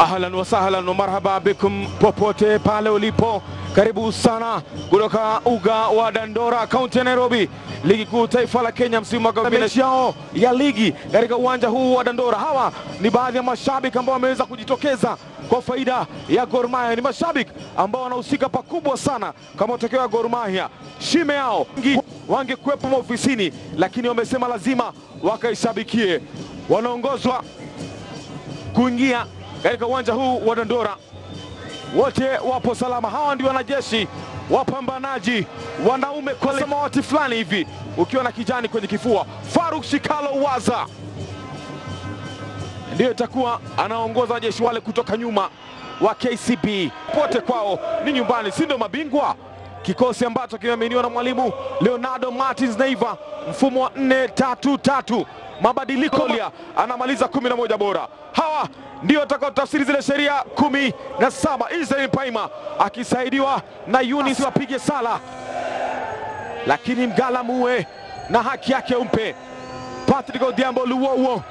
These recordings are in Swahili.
Ahlan wa sahlan wa marhaba bikum popote pale ulipo, karibu sana kutoka uga wa Dandora, kaunti ya Nairobi, ligi kuu taifa la Kenya, msimu wa mechi yao ya ligi katika uwanja huu wa Dandora. Hawa ni baadhi ya mashabiki ambao wameweza kujitokeza kwa faida ya Gor Mahia. Ni mashabiki ambao wanahusika pakubwa sana kwa matokeo ya Gor Mahia. Shime yao wangekuwepo maofisini, lakini wamesema lazima wakaishabikie. Wanaongozwa kuingia katika uwanja huu wa Dondora. wote wapo salama. Hawa ndio wanajeshi wapambanaji, wanaume kwa samawati fulani hivi, ukiwa na kijani kwenye kifua. Faruk Shikalo Waza ndiyo itakuwa anaongoza wanajeshi wale kutoka nyuma wa KCB. Pote kwao ni nyumbani, si ndio mabingwa? Kikosi ambacho kimeaminiwa na mwalimu Leonardo Martins Neiva, mfumo wa 4-3-3 mabadiliko lia, anamaliza kumi na moja bora. Hawa ndio watakao tafsiri zile sheria kumi na saba. Israel Paima akisaidiwa na Yunis wapige sala, lakini mgala muwe na haki yake umpe. Patrick Odhiambo Luwowo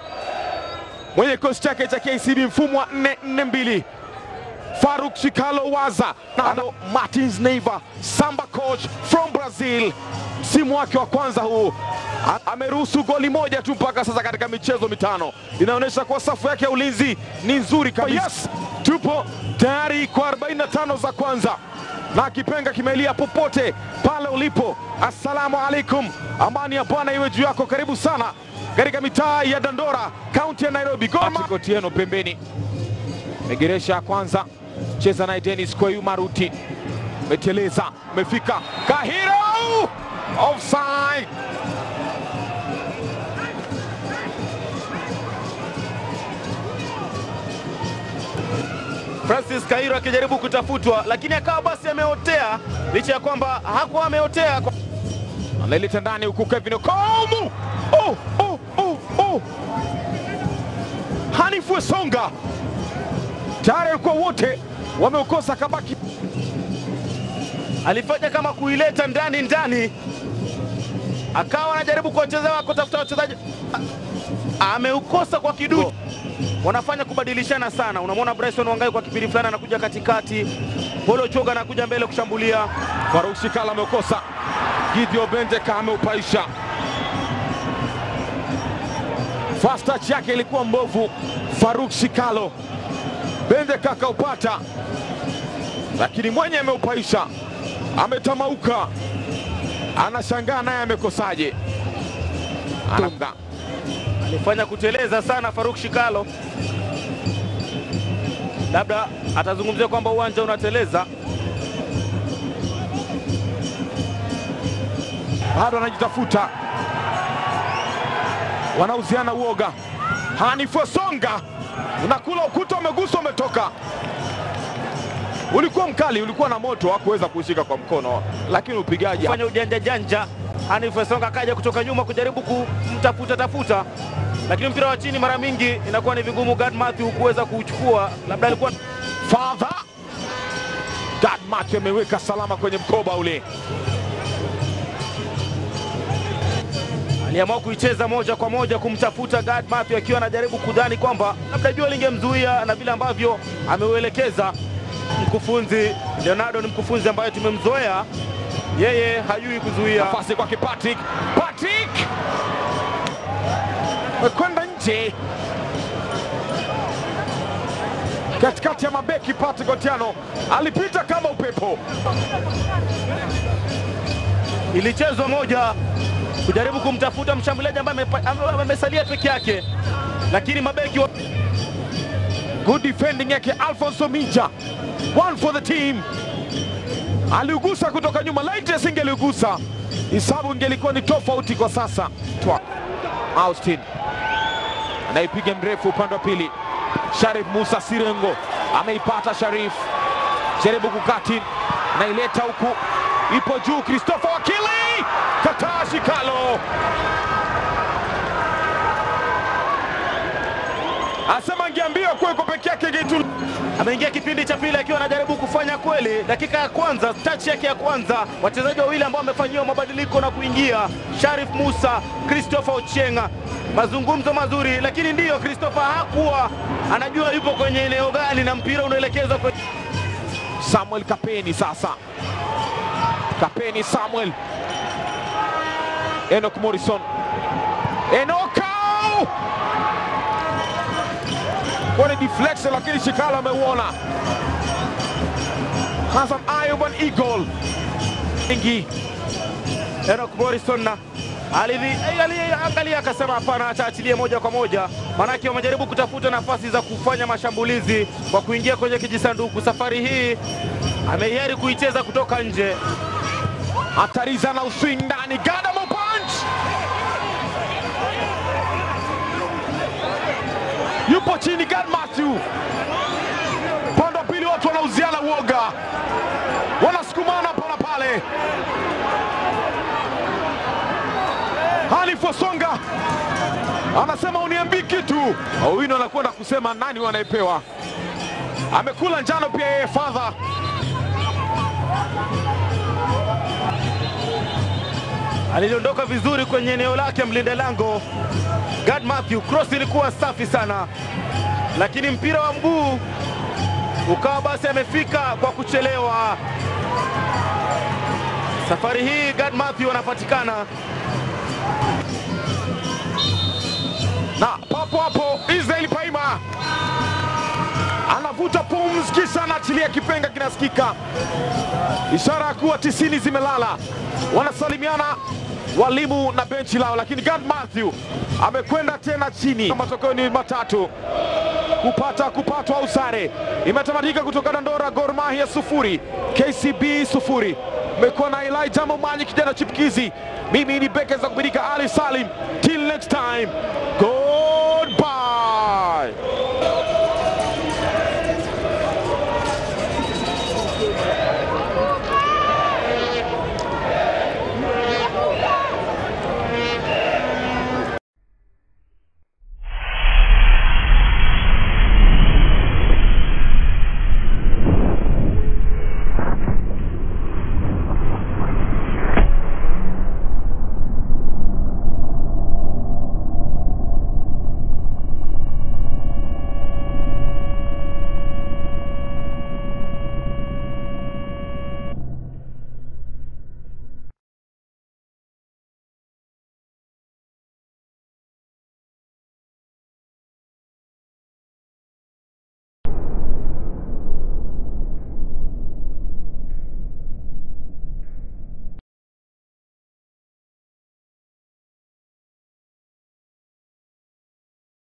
mwenye kikosi chake cha KCB mfumo wa 4-4-2 Faruk Shikalo Waza na Martins Neiva Samba coach from Brazil, msimu wake wa kwanza huu ameruhusu goli moja tu mpaka sasa katika michezo mitano. Inaonyesha kuwa safu yake ya ulinzi ni nzuri kabisa. Yes, tupo tayari kwa 45 za kwanza na kipenga kimelia popote pale ulipo. Assalamu alaikum, amani ya Bwana iwe juu yako. Karibu sana katika mitaa ya Dandora, kaunti ya Nairobi. Goma Otieno pembeni, megeresha kwanza, cheza naye Dennis Kweyuma Maruti, meteleza, mefika Kahiro, offside. Francis Kahiro akijaribu kutafutwa, lakini akawa basi ameotea, licha ya kwamba hakuwa ameotea. Anaileta ndani huku Kevin Okomu. Oh, oh, oh, oh. Hanifu Songa tayari alikuwa wote wameukosa, kabaki Alifanya kama kuileta ndani ndani, akawa anajaribu kuwacheza wako tafuta wachezaji, ameukosa kwa kiduchu. Wanafanya kubadilishana sana. Unamwona Bryson Wangai kwa kipindi fulani anakuja katikati, Polo Choga anakuja mbele kushambulia. Faruk Shikala ameukosa, Gideon Bendeka ameupaisha. fast touch yake ilikuwa mbovu, Faruk Shikalo Bendeka akaupata, lakini mwenye ameupaisha, ametamauka, anashangaa naye amekosaje. Anamga Alifanya kuteleza sana Faruk Shikalo, labda atazungumzia kwamba uwanja unateleza. bado anajitafuta, wanauziana uoga. Hanif Wesonga unakula ukuta, umeguswa, umetoka. Ulikuwa mkali, ulikuwa na moto, hakuweza kushika kwa mkono, lakini upigaji fanya ujanja janja. Hanif Songa akaja kutoka nyuma kujaribu kumtafuta tafuta, lakini mpira wa chini mara mingi inakuwa ni vigumu Gad Matthew kuweza kuuchukua, labda alikuwa Father Gad Matthew ameweka salama kwenye mkoba ule. Aliamua kuicheza moja kwa moja kumtafuta Gad Matthew akiwa anajaribu kudhani kwamba labda jua lingemzuia na vile ambavyo ameuelekeza mkufunzi Leonardo. Ni mkufunzi ambaye tumemzoea yeye, hajui kuzuia. Nafasi kwake Patrick, Patrick mekwenda nje katikati ya mabeki. Patrick Otiano alipita kama upepo. Ilichezwa moja kujaribu kumtafuta mshambuliaji ambaye amesalia peke yake, lakini mabeki wa... Good defending yake Alfonso Mija, one for the team. Aliugusa kutoka nyuma, laiti asingeliugusa hisabu ingelikuwa ni tofauti kwa sasa. Austin anaipiga mrefu upande wa pili. Sharif Musa Sirengo ameipata. Sharif jaribu kukati, naileta huku, ipo juu. Christopher Wakili Kalo. Asema angeambiwa kuwa iko peke yake gitu ameingia kipindi cha pili akiwa anajaribu kufanya kweli. Dakika ya kwanza, touch yake ya kwanza, wachezaji wawili ambao wamefanyiwa mabadiliko na kuingia, Sharif Musa, Christopher Ochenga. mazungumzo mazuri, lakini ndiyo Christopher hakuwa. Anajua yupo kwenye eneo gani na mpira unaelekezwa kwenye Samuel Kapeni sasa, Kapeni Samuel, Enoch Morrison, Enokau kwenye deflection, lakini Shikala ameuona. Hassan Ayub an eagle ingi Enoch Morrison na aliangalia akasema hapana, acha achilie moja kwa moja, maanake wamejaribu kutafuta nafasi za kufanya mashambulizi kwa kuingia kwenye kijisanduku. Safari hii amehiari kuicheza kutoka nje. hatariza na uswing ndani, yupo chini, Gad Matthew. Pande wa pili, watu wanauziana uoga, wanasukumana pala pale. Hanif Wasonga anasema uniambii kitu, Owino anakwenda kusema nani wanayepewa. Amekula njano pia yeye fadha alidondoka vizuri kwenye eneo lake mlinda lango Gad Matthew. Cross ilikuwa safi sana, lakini mpira wa mguu ukawa basi amefika kwa kuchelewa. Safari hii Gad Matthew anapatikana na papo hapo Israel Paima anavuta pumzi, kisha anaachilia kipenga, kinasikika ishara ya kuwa tisini zimelala. Wanasalimiana walimu na benchi lao, lakini Gad Matthew amekwenda tena chini. Matokeo ni matatu, kupata kupatwa au sare. Imetamatika kutoka Dandora, Gor Mahia sufuri KCB sufuri. Umekuwa na Elijah Momanyi, kijana chipkizi. Mimi ni Beke za kubirika Ali Salim. Till next time, go